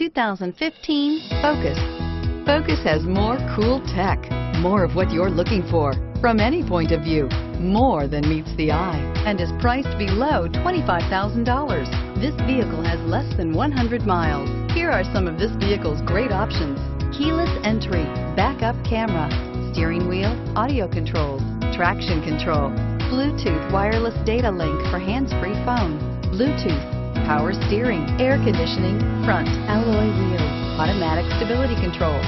2015 Focus. Focus has more cool tech, more of what you're looking for. From any point of view, more than meets the eye and is priced below $25,000. This vehicle has less than 100 miles. Here are some of this vehicle's great options. Keyless entry, backup camera, steering wheel, audio controls, traction control, Bluetooth wireless data link for hands-free phone, Bluetooth, power steering, air conditioning, front alloy wheels, automatic stability control.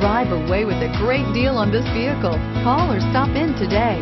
Drive away with a great deal on this vehicle. Call or stop in today.